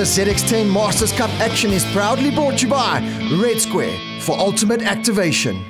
this ZX10 Masters Cup action is proudly brought to you by Red Square for ultimate activation.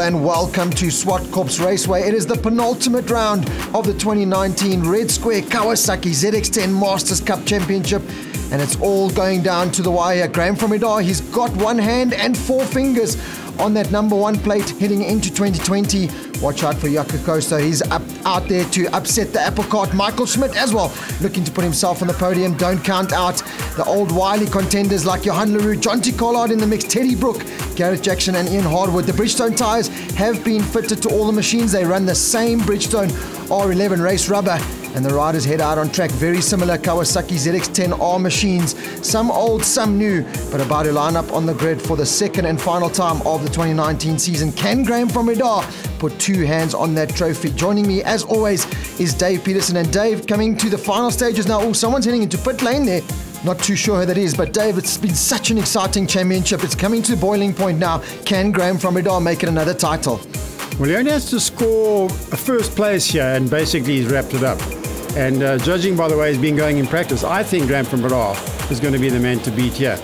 And welcome to Zwartkops Raceway. It is the penultimate round of the 2019 Red Square Kawasaki ZX10 Masters Cup Championship, and it's all going down to the wire. Graham van Breda, he's got one hand and four fingers on that number one plate heading into 2020. Watch out for Jaco Costa. He's up out there to upset the apple cart. Michael Schmidt as well, looking to put himself on the podium. Don't count out the old wily contenders like Johan Leroux, Jonty Collard in the mix, Teddy Brook, Gareth Jackson, and Ian Harwood. The Bridgestone tyres have been fitted to all the machines. They run the same Bridgestone R11 race rubber and the riders head out on track. Very similar Kawasaki ZX10R machines, some old, some new, but about to line up on the grid for the second and final time of the 2019 season. Can Graham van Breda put two hands on that trophy? Joining me, as always, is Dave Peterson. And Dave, coming to the final stages now. Oh, someone's heading into pit lane there. Not too sure who that is, but Dave, it's been such an exciting championship. It's coming to the boiling point now. Can Graham van Breda make it another title? Well, he only has to score a first place here, and basically he's wrapped it up. And uh, judging by the way he's been going in practice, I think Graham Bra is going to be the man to beat here.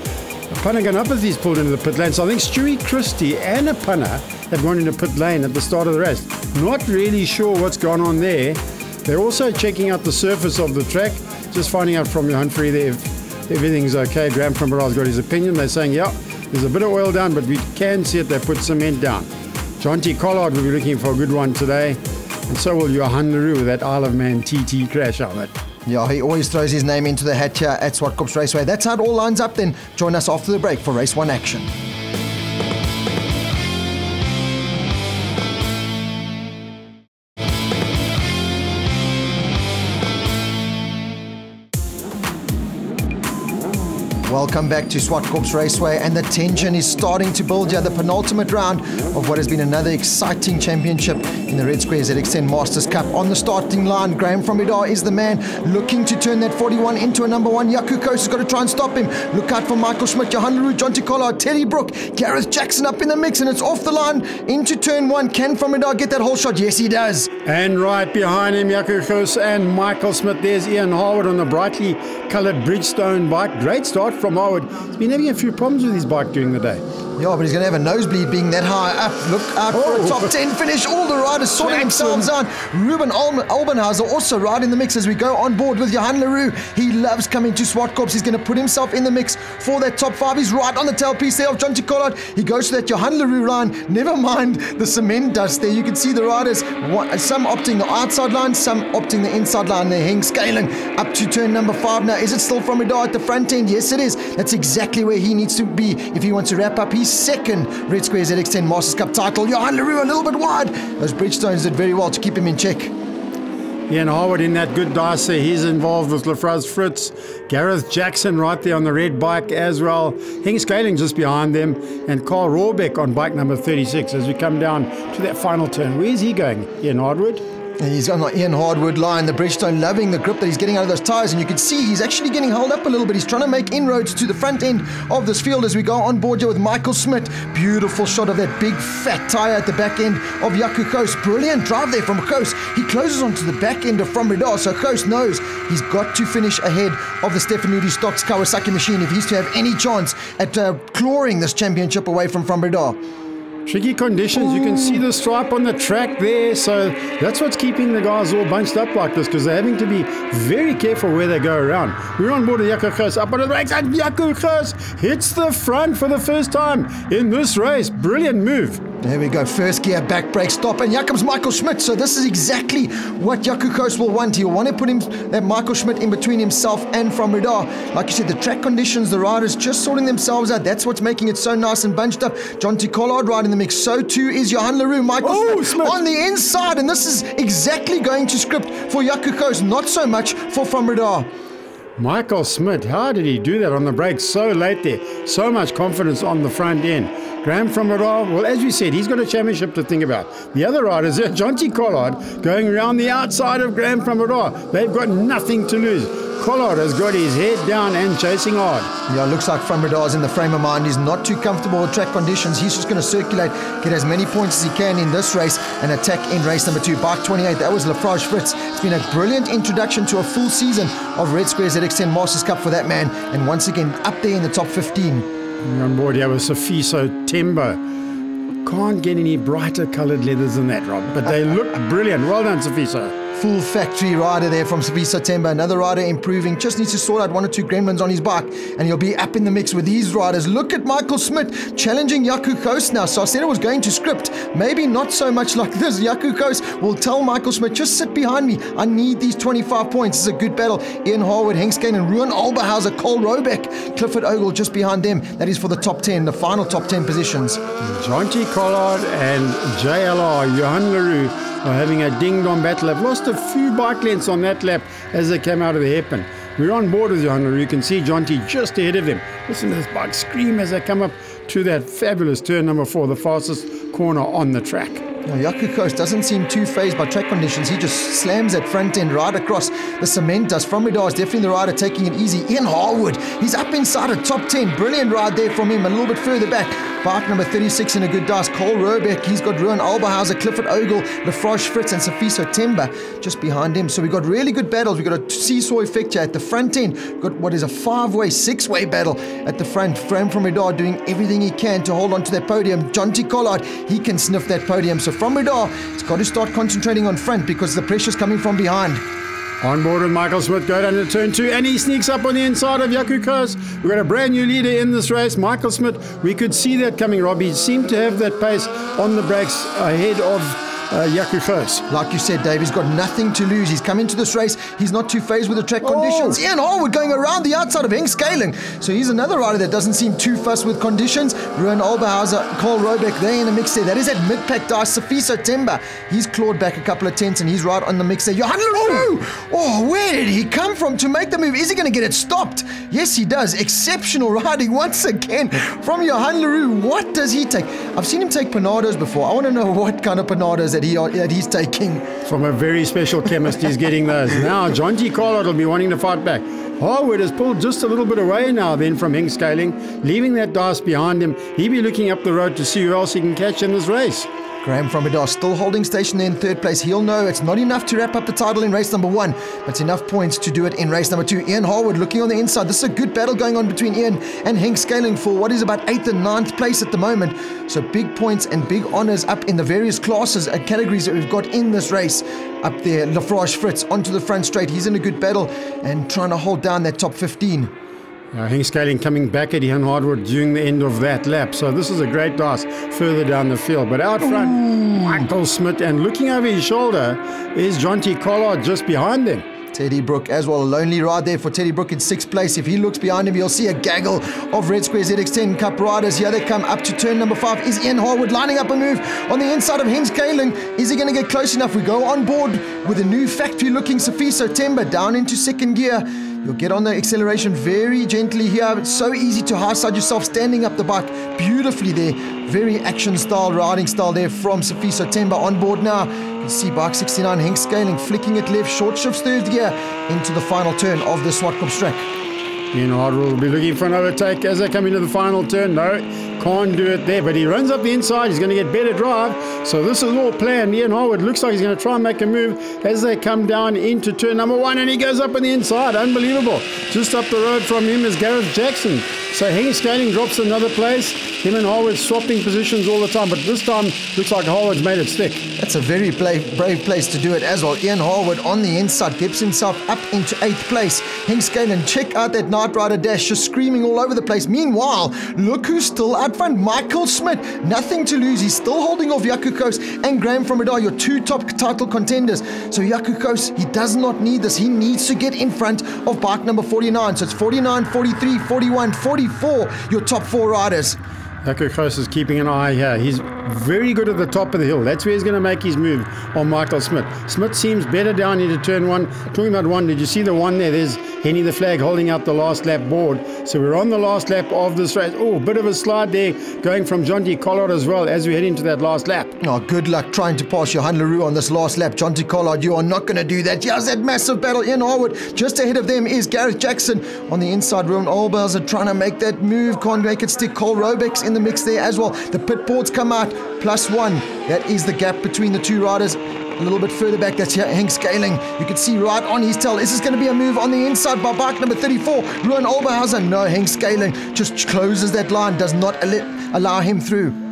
Panaghanopathy's pulled into the pit lane, so I think Stewie Christie and a punter have gone into pit lane at the start of the race. Not really sure what's gone on there. They're also checking out the surface of the track, just finding out from Humphrey there if everything's okay. Graham van Breda's got his opinion. They're saying, yeah, there's a bit of oil down, but we can see it. They put cement down. Jonty Collard will be looking for a good one today. And so will Johan Leroux with that Isle of Man TT crash helmet. Yeah, he always throws his name into the hat here at Zwartkops Raceway. That's how it all lines up then. Join us after the break for Race 1 action. Welcome back to Zwartkops Raceway, and the tension is starting to build here. The penultimate round of what has been another exciting championship in the Red Square ZX10 Masters Cup. On the starting line, Graham van Breda is the man looking to turn that 41 into a number one. Jaco Gous has got to try and stop him. Look out for Michael Schmidt, Johan Leroux, Jonty Collard, Teddy Brook, Gareth Jackson up in the mix, and it's off the line into turn one. Can van Breda get that whole shot? Yes, he does. And right behind him, Jaco Gous and Michael Smith. There's Ian Harwood on the brightly coloured Bridgestone bike. Great start from Harwood. He's been having a few problems with his bike during the day. Yeah, but he's going to have a nosebleed being that high up. Look out oh. for a oh. top 10 finish. All the riders sorting themselves out. Ruben Al- Albenhauser also right in the mix as we go on board with Johan Leroux. He loves coming to Zwartkops. He's going to put himself in the mix for that top five. He's right on the tailpiece there of Jonty Collard. He goes to that Johan Leroux line. Never mind the cement dust there. You can see the riders, some opting the outside line, some opting the inside line. They're Henk scaling up to turn number five now. Is it still van Breda at the front end? Yes, it is. That's exactly where he needs to be if he wants to wrap up. He's second Red Square ZX10 Masters Cup title. Johan Leroux a little bit wide. Those Bridgestones did very well to keep him in check. Ian Harwood in that good dice. He's involved with Lefraz Fritz. Gareth Jackson right there on the red bike as well. Henk Scaling just behind them. And Carl Rohrbeck on bike number 36 as we come down to that final turn. Where's he going, Ian Harwood? And he's on the Ian Harwood line, the Bridgestone loving the grip that he's getting out of those tyres. And you can see he's actually getting held up a little bit. He's trying to make inroads to the front end of this field as we go on board here with Michael Smith. Beautiful shot of that big fat tyre at the back end of Jaco Gous. Brilliant drive there from Gous. He closes onto the back end of Van Breda. So Gous knows he's got to finish ahead of the Stefanutti Stocks Kawasaki machine if he's to have any chance at uh, clawing this championship away from Van Breda. Tricky conditions. You can see the stripe on the track there. So that's what's keeping the guys all bunched up like this because they're having to be very careful where they go around. We're on board Jaco Gous up on the brakes and Gous hits the front for the first time in this race. Brilliant move. There we go. First gear, back brake, stop. And here comes Michael Schmidt. So this is exactly what Gous will want. He'll want to put him that Michael Schmidt in between himself and Van Breda. Like you said, the track conditions, the riders just sorting themselves out. That's what's making it so nice and bunched up. Jonty Collard riding the mix. So too is Johan Leroux. Michael Oh, Schmidt. on the inside. And this is exactly going to script for Jaco Gous, not so much for Van Breda. Michael Smith, how did he do that on the brakes so late there? So much confidence on the front end. Graham van Breda, well, as we said, he's got a championship to think about. The other riders, Jonty Collard going around the outside of Graham van Breda. They've got nothing to lose. Collard has got his head down and chasing hard. Yeah, looks like Breda's in the frame of mind. He's not too comfortable with track conditions. He's just going to circulate, get as many points as he can in this race, and attack in race number two. Bike 28, that was Lafrage Fritz. It's been a brilliant introduction to a full season of Red Squares ZX10 Masters Cup for that man, and once again up there in the top 15. On board here with Sofiso Tembo. Can't get any brighter coloured leathers than that, Rob, but they look brilliant. Well done, Sofiso. Full factory rider there from Sabisa Temba. Another rider improving. Just needs to sort out one or two gremlins on his bike, and he'll be up in the mix with these riders. Look at Michael Smith challenging Jaco Gous now. So I said it was going to script. Maybe not so much like this. Jaco Gous will tell Michael Smith, just sit behind me. I need these 25 points. This is a good battle. Ian Harwood, Hank Skane, and Ruan Olberhauser, Cole Robeck, Clifford Ogle just behind them. That is for the top 10, the final top 10 positions. Jonty Collard and JLR, Johan Leroux, are having a ding-dong battle. They've lost a few bike lengths on that lap as they came out of the hairpin. We're on board with Johan Leroux. You can see Jonty just ahead of them. Listen to this bike scream as they come up to that fabulous turn number four, the fastest corner on the track. Now, Jaco doesn't seem too phased by track conditions. He just slams that front end right across the cement dust. Van Breda is definitely the rider taking it easy. Ian Harwood, he's up inside a top 10. Brilliant ride there from him. A little bit further back. Bike number 36 in a good dust. Cole Robeck, he's got Ruan Alberhauser, Clifford Ogle, Lafroche Fritz, and Safiso Temba just behind him. So we've got really good battles. We've got a seesaw effect here at the front end. We've got what is a five way, six way battle at the front. Graham van Breda doing everything he can to hold on to that podium. Jonty Collard, he can sniff that podium. So van Breda, he's got to start concentrating on front because the pressure's coming from behind. On board with Michael Smith, go down to turn two, and he sneaks up on the inside of Jaco Gous. We've got a brand new leader in this race, Michael Smith. We could see that coming, Rob. He seemed to have that pace on the brakes ahead of uh, Jaco Gous. Like you said, Dave, he's got nothing to lose. He's come into this race. He's not too phased with the track conditions. Ian Harwood going around the outside of Henk Scaling. So he's another rider that doesn't seem too fussed with conditions. Ruan Olberhauser, Cole Robeck, they're in the mix there. That is at mid-pack dice. Safiso Temba, he's clawed back a couple of tenths and he's right on the mix there. Johan Leroux! Oh, where did he come from to make the move? Is he going to get it stopped? Yes, he does. Exceptional riding once again from Johan Leroux. What does he take? I've seen him take panados before. I want to know what kind of panados that he uh, that he's taking. From a very special chemist, he's getting those. Now, Jonty Collard will be wanting to fight back. Harwood has pulled just a little bit away now then from Henk Scaling, leaving that dice behind him. He'll be looking up the road to see who else he can catch in this race. Graham from Fromidar still holding station in third place. He'll know it's not enough to wrap up the title in race number one, but it's enough points to do it in race number two. Ian Harwood looking on the inside. This is a good battle going on between Ian and Henk Scaling for what is about eighth and ninth place at the moment. So big points and big honours up in the various classes and categories that we've got in this race. Up there, Lafroche Fritz onto the front straight. He's in a good battle and trying to hold down that top 15. Uh, Henk Scaling coming back at Ian Harwood during the end of that lap. So this is a great dice further down the field. But out front, Michael Smith and looking over his shoulder is Jonty Collard just behind them. Teddy Brook as well. A lonely ride there for Teddy Brook in sixth place. If he looks behind him, you'll see a gaggle of Red Square ZX10 Cup riders. Here they come up to turn number five. Is Ian Harwood lining up a move on the inside of Henk Scaling? Is he going to get close enough? We go on board with a new factory looking Safiso Temba down into second gear. You'll get on the acceleration very gently here. It's so easy to high side yourself standing up the bike beautifully there. Very action style riding style there from Safiso Temba on board now. You can see bike 69 Henk scaling, flicking it left, short shifts third gear into the final turn of the Zwartkops track. Ian Harwood will be looking for an overtake as they come into the final turn. No, Can't do it there, but he runs up the inside. He's going to get better drive. So this is all planned. Ian Harwood looks like he's going to try and make a move as they come down into turn number one, and he goes up on the inside. Unbelievable. Just up the road from him is Gareth Jackson. So Henk Scaling drops another place. Him and Harwood swapping positions all the time, but this time looks like Harwood's made it stick. That's a very brave, place to do it as well. Ian Harwood on the inside gets himself up into eighth place. Henk Scaling, check out that Night Rider dash, just screaming all over the place. Meanwhile, look who's still out front. Michael Smith, nothing to lose. He's still holding off Jaco Gous and Graham van Breda, your two top title contenders. So Jaco Gous, he does not need this. He needs to get in front of bike number 49. So it's 49, 43, 41, 44, your top four riders. Gous is keeping an eye here. He's very good at the top of the hill. That's where he's going to make his move on Michael Smith. Smith seems better down into turn one. Talking about one, did you see the one there? There's Henny the Flag holding out the last lap board. So we're on the last lap of this race. Oh, bit of a slide there going from Jonty Collard as well as we head into that last lap. Oh, good luck trying to pass Johan Leroux on this last lap. Jonty Collard, you are not going to do that. Here's that massive battle in Harwood. Just ahead of them is Gareth Jackson on the inside. Rowan Olbers are trying to make that move. Can't make it stick. Cole Robeck's in the mix there as well. The pit boards come out. Plus one. That is the gap between the two riders. A little bit further back, that's Henk Scaling. You can see right on his tail. Is this going to be a move on the inside by bike number 34, Ruan Oberhausen. No, Henk Scaling just closes that line, does not allow him through.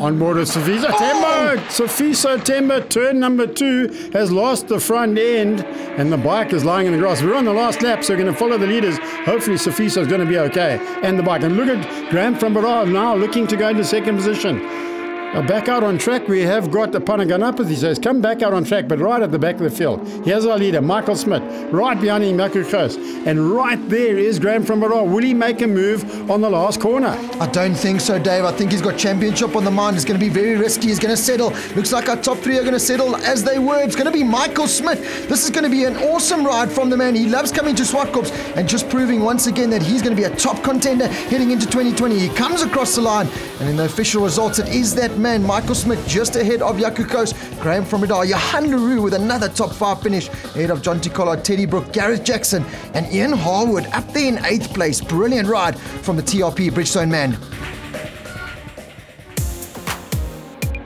On board of Safiso oh! Tembo. Safiso Tembo, turn number two, has lost the front end and the bike is lying in the grass. We're on the last lap, so we're going to follow the leaders. Hopefully Safiso is going to be okay. And the bike. And look at Graham van Breda now looking to go into second position. Back out on track, we have got the Panaganapathy. So he's come back out on track, but right at the back of the field. Here's our leader, Michael Smith, right behind him, Jaco Gous. And right there is Graham van Breda. Will he make a move on the last corner? I don't think so, Dave. I think he's got championship on the mind. It's going to be very risky. He's going to settle. Looks like our top three are going to settle as they were. It's going to be Michael Smith. This is going to be an awesome ride from the man. He loves coming to Zwartkops and just proving once again that he's going to be a top contender heading into 2020. He comes across the line, and in the official results, it is that man, Michael Smith, just ahead of Jaco Gous, Graham van Breda, Johan Leroux with another top five finish, ahead of John Collard, Teddy Brook, Gareth Jackson, and Ian Harwood up there in eighth place. Brilliant ride from the TRP Bridgestone man.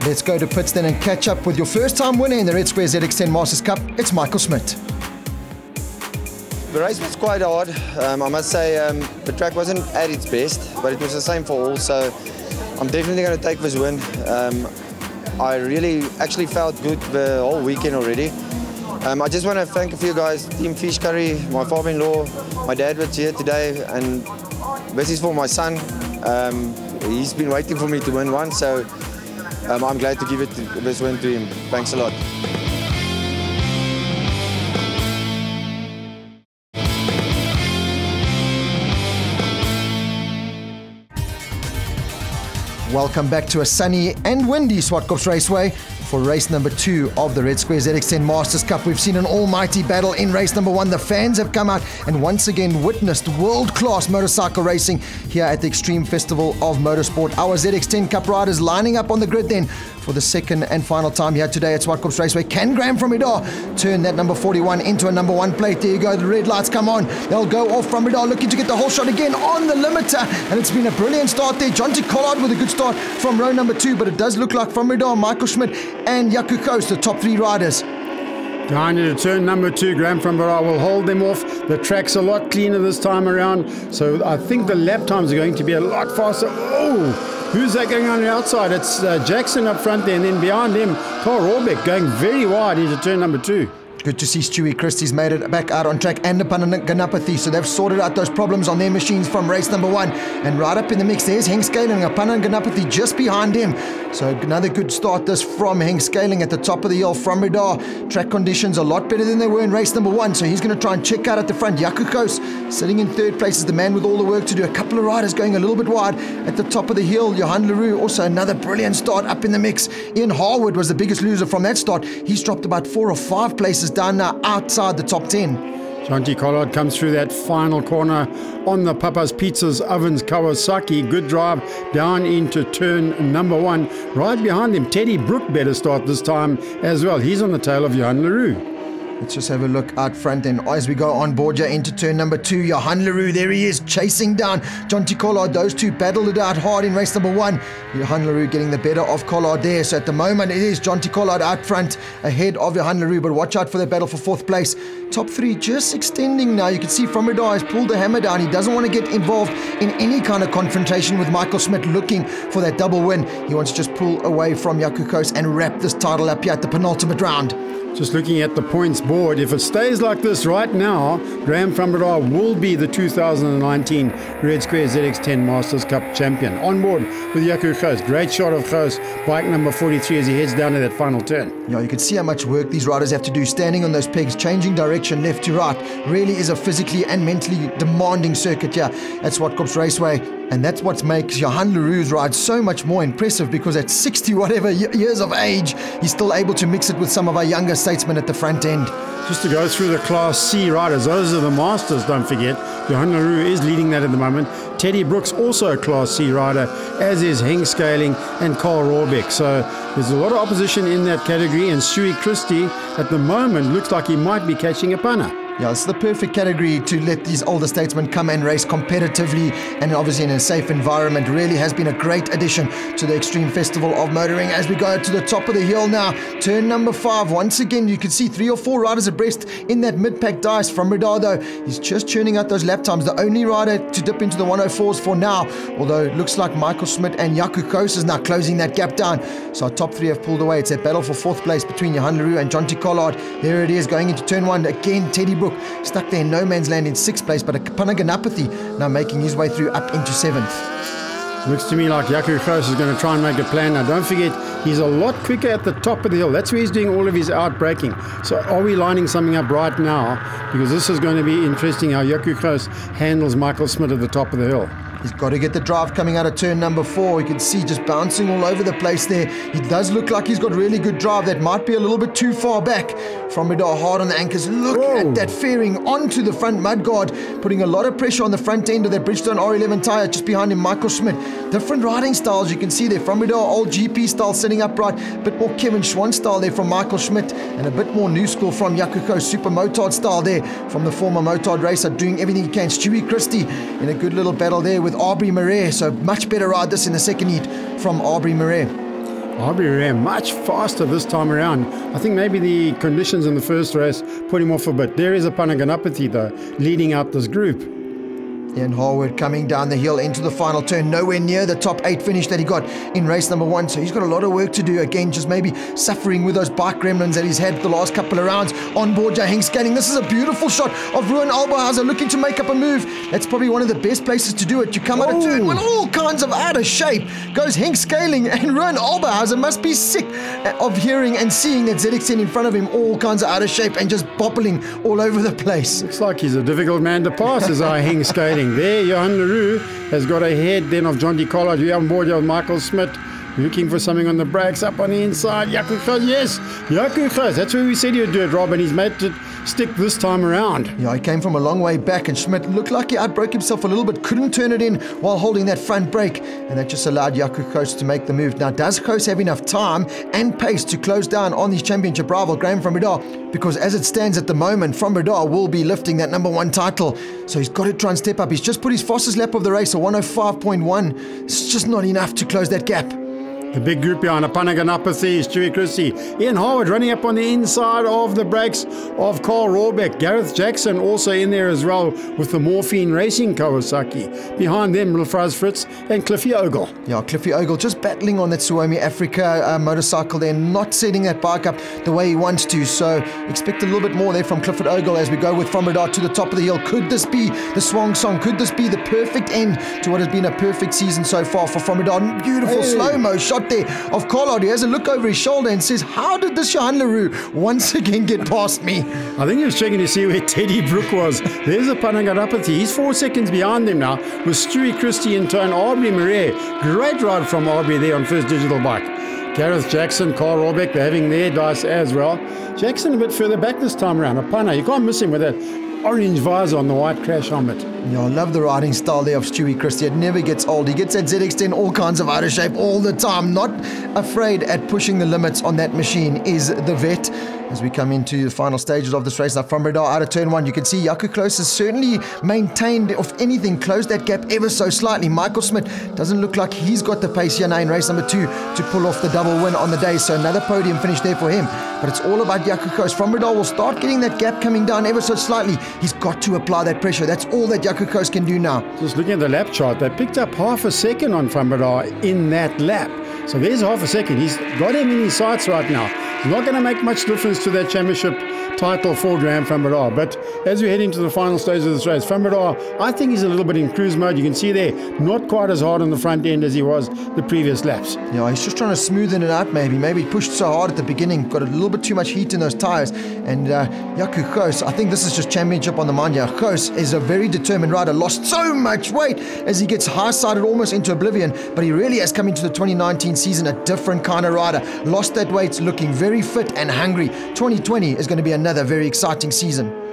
Let's go to pits then and catch up with your first time winner in the Red Square ZX10 Masters Cup. It's Michael Smith. The race was quite hard. Um, I must say um, the track wasn't at its best, but it was the same for all. So I'm definitely going to take this win. Um, I really actually felt good the whole weekend already. Um, I just want to thank a few guys, Team Fish Curry, my father-in-law, my dad was here today, and this is for my son. Um, he's been waiting for me to win one, so um, I'm glad to give it to, this win to him. Thanks a lot. Welcome back to a sunny and windy Zwartkops Raceway for race number two of the Red Square ZX10 Masters Cup. We've seen an almighty battle in race number one. The fans have come out and once again witnessed world class motorcycle racing here at the Extreme Festival of Motorsport. Our ZX10 Cup riders lining up on the grid then for the second and final time here today at Zwartkops Raceway. Can Graham van Breda turn that number 41 into a number one plate? There you go. The red lights come on. They'll go off van Breda, looking to get the whole shot again on the limiter. And it's been a brilliant start there. Jonty Collard with a good start from row number two, but it does look like van Breda, Michael Schmidt and Jaco Gous, the top three riders. Behind into turn number two, Graham van Breda will hold them off. The track's a lot cleaner this time around, so I think the lap times are going to be a lot faster. Oh! Who's that going on the outside? It's uh, Jackson up front there, and then behind him, Carl Rohrbeck going very wide into turn number two. Good to see Stewie Christie's made it back out on track and the Ganapathy. So they've sorted out those problems on their machines from race number one. And right up in the mix, there's Henk Scaling, Ganapathy just behind him. So another good start this from Henk Scaling at the top of the hill van Breda. Track conditions a lot better than they were in race number one. So he's going to try and check out at the front. Jaco Gous sitting in third place is the man with all the work to do. A couple of riders going a little bit wide at the top of the hill. Johan Leroux also another brilliant start up in the mix. Ian Harwood was the biggest loser from that start. He's dropped about four or five places down uh, outside the top 10. Jonty Collard comes through that final corner on the Papa's Pizzas Ovens Kawasaki. Good drive down into turn number one. Right behind him, Teddy Brook better start this time as well. He's on the tail of Johan Leroux. Let's just have a look out front and as we go on Borja into turn number two, Johan Leroux, there he is, chasing down Jonty Collard. Those two battled it out hard in race number one. Johan Leroux getting the better of Collard there. So at the moment it is Jonty Collard out front ahead of Johan Leroux, but watch out for the battle for fourth place. Top three just extending now. You can see From has pulled the hammer down. He doesn't want to get involved in any kind of confrontation with Michael Smith looking for that double win. He wants to just pull away from Yakukos and wrap this title up here at the penultimate round. Just looking at the points board, if it stays like this right now, Graham van will be the 2019 Red Square ZX10 Masters Cup champion. On board with Jaco Gous. Great shot of Gous, bike number 43 as he heads down to that final turn. Yeah, you can see how much work these riders have to do standing on those pegs, changing direction left to right. Really is a physically and mentally demanding circuit here at Zwartkop's Raceway. And that's what makes Johan Leroux's ride so much more impressive because at 60 whatever years of age, he's still able to mix it with some of our younger statesmen at the front end. Just to go through the Class C riders, those are the masters, don't forget. Johan Leroux is leading that at the moment. Teddy Brooks, also a Class C rider, as is Henk Scaling and Carl Rohrbeck. So there's a lot of opposition in that category, and Stewie Christie at the moment looks like he might be catching a punter. Yeah, it's the perfect category to let these older statesmen come and race competitively and obviously in a safe environment. Really has been a great addition to the Extreme Festival of Motoring. As we go to the top of the hill now, turn number five. Once again, you can see three or four riders abreast in that mid-pack dice van Breda. He's just churning out those lap times. The only rider to dip into the 104s for now, although it looks like Michael Smith and Jaco Gous is now closing that gap down. So our top three have pulled away. It's a battle for fourth place between Johan Leroux and Jonty Collard. There it is, going into turn one. Again, Teddy Stuck there in no man's land in sixth place, but a Kapana Ganapathy now making his way through up into seventh. Looks to me like Jaco Gous is going to try and make a plan. Now, don't forget, he's a lot quicker at the top of the hill. That's where he's doing all of his outbraking. So, are we lining something up right now? Because this is going to be interesting how Jaco Gous handles Michael Smith at the top of the hill. He's got to get the drive coming out of turn number four. You can see just bouncing all over the place there. He does look like he's got really good drive. That might be a little bit too far back van Breda hard on the anchors. Look Whoa. at that fairing onto the front mudguard, putting a lot of pressure on the front end of that Bridgestone R11 tyre just behind him, Michael Schmidt. Different riding styles you can see there. Van Breda, old GP style sitting upright, a bit more Kevin Schwantz style there from Michael Schmidt, and a bit more new school from Gous, super motard style there from the former motard racer, doing everything he can. Stewie Christie in a good little battle there with Aubrey Marais. So much better ride this in the second heat from Aubrey Marais. Aubrey Marais much faster this time around. I think maybe the conditions in the first race put him off a bit. There is a Kapana Ganapathy though, leading out this group. Ian Harwood coming down the hill into the final turn, nowhere near the top eight finish that he got in race number one. So he's got a lot of work to do. Again, just maybe suffering with those bike gremlins that he's had the last couple of rounds on board Jahing scanning. This is a beautiful shot of Ruan Alberhauser looking to make up a move. That's probably one of the best places to do it. You come out of turn oh. with all kinds of out of shape. Goes Henk Scaling and Ruan Alberhauser must be sick of hearing and seeing that ZX10 in front of him, all kinds of out of shape and just bobbling all over the place. Looks like he's a difficult man to pass as I Scaling there. Johan Leroux has got ahead then of John Jonty Collard. Here on board with Michael Smith. Looking for something on the brakes up on the inside. Gous, yes, Gous. That's where we said he would do it, Rob, and he's made it stick this time around. Yeah, he came from a long way back, and Schmidt looked like he outbroke himself a little bit, couldn't turn it in while holding that front brake, and that just allowed Gous to make the move. Now, does Gous have enough time and pace to close down on his championship rival, Graham van Breda? Because as it stands at the moment, van Breda will be lifting that number one title, so he's got to try and step up. He's just put his fastest lap of the race, a 105.1. It's just not enough to close that gap. The big group behind Kapana Ganapathy, Stewie Christie. Ian Harwood running up on the inside of the brakes of Carl Rohrbeck. Gareth Jackson also in there as well with the Morphine Racing Kawasaki. Behind them, Lafraz Fritz and Cliffy Ogle. Yeah, Cliffy Ogle just battling on that Suomi Africa uh, motorcycle there, not setting that bike up the way he wants to. So expect a little bit more there from Clifford Ogle as we go with From to the top of the hill. Could this be the swung song? Could this be the perfect end to what has been a perfect season so far for From Beautiful hey. slow-mo shot shot there of Collard. He has a look over his shoulder and says, How did this Johan Leroux once again get past me? I think he was checking to see where Teddy Brook was. There's a Panagarapathy. He's four seconds behind him now with Stewie Christie in turn. Aubrey Marais. Great ride from Aubrey there on first digital bike. Gareth Jackson, Carl Robeck, they're having their dice as well. Jackson a bit further back this time around. A punter. You can't miss him with that orange visor on the white crash helmet. Yeah, I love the riding style there of Stewie Christie. It never gets old. He gets that ZX10 all kinds of out of shape all the time. Not afraid at pushing the limits on that machine is the vet. As we come into the final stages of this race, now van Breda out of turn one, you can see Jaco Gous has certainly maintained, if anything, closed that gap ever so slightly. Michael Smith doesn't look like he's got the pace here now in race number two to pull off the double win on the day. So another podium finish there for him. But it's all about Jaco Gous. Van Breda will start getting that gap coming down ever so slightly. He's got to apply that pressure. That's all that Jaco Gous can do now. Just looking at the lap chart, they picked up half a second on Van in that lap. So there's half a second. He's got him in his sights right now. Not going to make much difference to that championship title for Graham Breda. But as we head into the final stage of this race, Breda, I think he's a little bit in cruise mode. You can see there, not quite as hard on the front end as he was the previous laps. Yeah, he's just trying to smoothen it out maybe. Maybe he pushed so hard at the beginning, got a little bit too much heat in those tyres. And uh, Jaco Gous, I think this is just championship on the mind. Yeah, Gous is a very determined rider, lost so much weight as he gets high-sided almost into oblivion, but he really has come into the 2019 season a different kind of rider. Lost that weight, looking very fit and hungry. 2020 is going to be another very exciting season.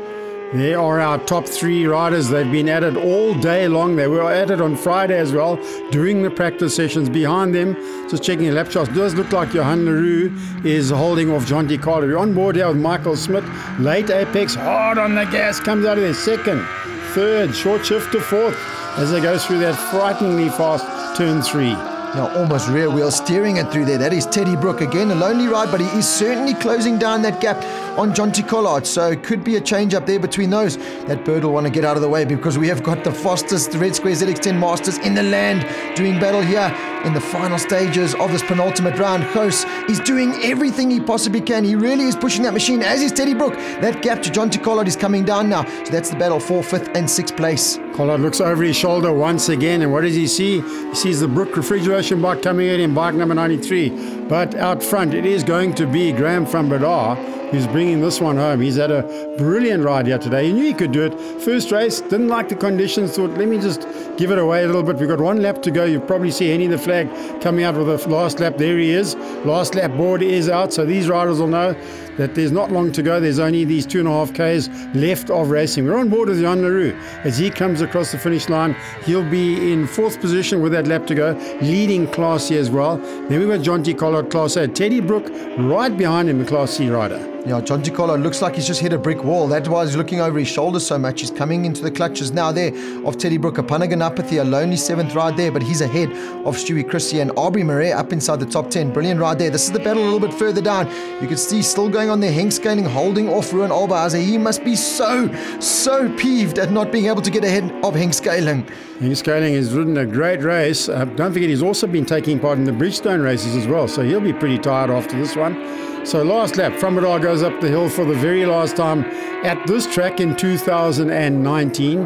They are our top three riders. They've been at it all day long. They were at it on Friday as well during the practice sessions. Behind them, just checking the lap charts, does look like Johan Leroux is holding off Jonty Carter. We're on board here with Michael Smith. Late apex, hard on the gas, comes out of there second, third, short shift to fourth as they go through that frighteningly fast turn three. Now almost rear wheel steering it through there. That is Teddy Brook again, a lonely ride, but he is certainly closing down that gap on Jonty Collard. So it could be a change up there between those. That bird will want to get out of the way because we have got the fastest Red Square ZX10 Masters in the land doing battle here in the final stages of this penultimate round. Gous is doing everything he possibly can. He really is pushing that machine, as is Teddy Brook. That gap to Jonty Collard is coming down now. So that's the battle for fifth and sixth place. Collard looks over his shoulder once again, and what does he see? He sees the Brook refrigeration bike coming in in bike number 93. But out front, it is going to be Graham van Breda who's bringing this one home. He's had a brilliant ride here today. He knew he could do it. First race, didn't like the conditions, thought, let me just give it away a little bit. We've got one lap to go. You probably see Henny the flag coming out with the last lap. There he is. Last lap board is out, so these riders will know that there's not long to go. There's only these two and a half Ks left of racing. We're on board with Jan Leroux. As he comes across the finish line, he'll be in fourth position with that lap to go, leading Class C as well. Then we've got Jonty Collard, Class A. Teddy Brook right behind him, the Class C rider. Yeah, Jonty Collard looks like he's just hit a brick wall. That's why he's looking over his shoulder so much. He's coming into the clutches now there of Teddy Brook. A Panaganapathy, a lonely seventh ride there, but he's ahead of Stewie Christie and Aubrey Marais up inside the top 10. Brilliant ride there. This is the battle a little bit further down. You can see still going on there. Henk Scaling holding off Ruan Albahaza. He must be so, so peeved at not being able to get ahead of Henk Scaling. Henk Scaling has ridden a great race. Uh, don't forget, he's also been taking part in the Bridgestone races as well, so he'll be pretty tired after this one. So last lap, Breda goes up the hill for the very last time at this track in 2019.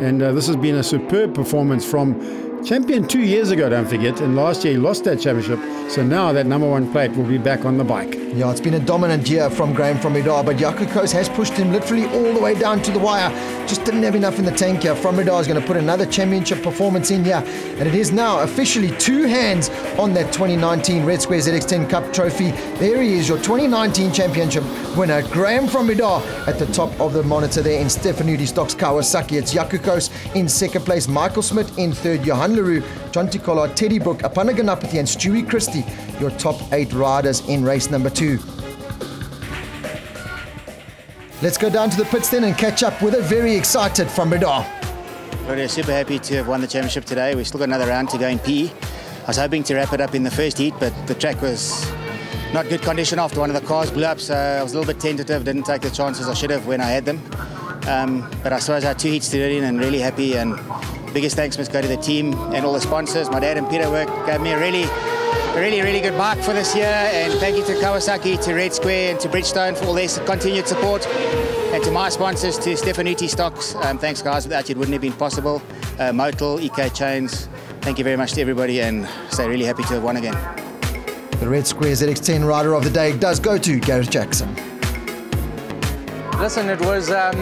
And uh, this has been a superb performance from Champion two years ago, don't forget, and last year he lost that championship. So now that number one plate will be back on the bike. Yeah, it's been a dominant year from Graham van Breda, but Gous has pushed him literally all the way down to the wire. Just didn't have enough in the tank here. Van Breda is going to put another championship performance in here, and it is now officially two hands on that 2019 Red Square ZX10 Cup trophy. There he is, your 2019 championship winner, Graham van Breda, at the top of the monitor there in Stefanutti Stocks Kawasaki. It's Gous in second place, Michael Smith in third, Johan Leroux, Jonty Collard, Teddy Brook, Apana Ganapathy, and Stewie Christie, your top eight riders in race number two. Let's go down to the pits then and catch up with a very excited van Breda. We're super happy to have won the championship today. We've still got another round to go in PE. I was hoping to wrap it up in the first heat, but the track was not good condition after one of the cars blew up, so I was a little bit tentative, didn't take the chances I should have when I had them. Um, but I suppose I had two heats to do in and really happy and biggest thanks must go to the team and all the sponsors. My dad and Peter work gave me a really, really, really good bike for this year. And thank you to Kawasaki, to Red Square, and to Bridgestone for all their continued support. And to my sponsors, to Stefanutti Stocks. Um, thanks, guys. Without you, it wouldn't have been possible. Uh, Motul, EK Chains. Thank you very much to everybody, and stay really happy to have won again. The Red Square ZX10 Rider of the Day does go to Gareth Jackson. Listen, it was um,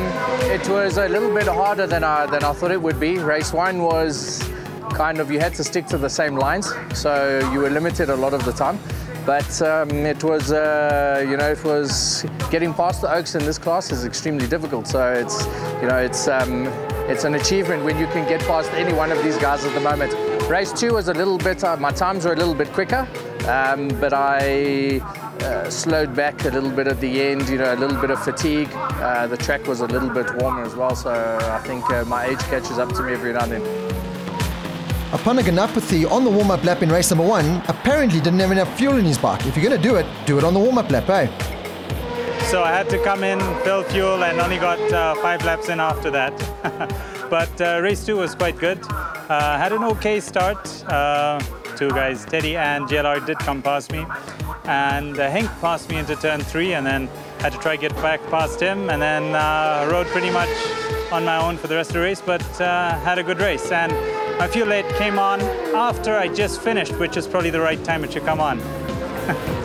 it was a little bit harder than I than I thought it would be. Race one was kind of you had to stick to the same lines, so you were limited a lot of the time. but um, it was, uh, you know, it was getting past the Oaks in this class is extremely difficult. So it's, you know, it's um, it's an achievement when you can get past any one of these guys at the moment. Race two was a little bit, uh, my times were a little bit quicker, um, but I uh, slowed back a little bit at the end, you know, a little bit of fatigue. Uh, the track was a little bit warmer as well, so I think uh, my age catches up to me every now and then. Apana Ganapathy on the warm-up lap in race number one apparently didn't have enough fuel in his bike. If you're going to do it, do it on the warm-up lap, eh? So I had to come in, fill fuel, and only got uh, five laps in after that. but uh, race two was quite good. Uh, had an okay start. Uh, two guys, Teddy and JLR, did come past me. And uh, Henk passed me into turn three, and then had to try get back past him, and then uh, rode pretty much on my own for the rest of the race, but uh, had a good race. And a few late came on after I just finished, which is probably the right time it should come on.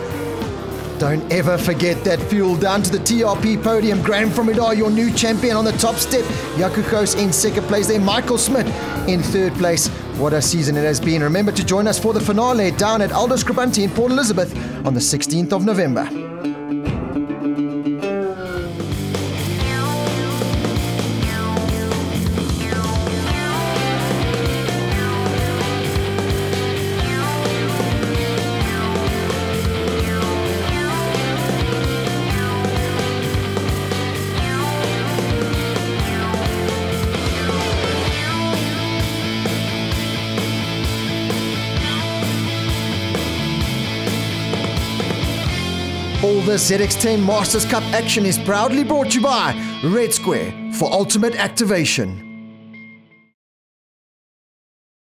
Don't ever forget that fuel down to the TRP podium. Graham Breda, your new champion on the top step. Kroos in second place there. Michael Smith in third place. What a season it has been. Remember to join us for the finale down at Aldo Scribante in Port Elizabeth on the 16th of November. The ZX10 Masters Cup action is proudly brought to you by Red Square for ultimate activation.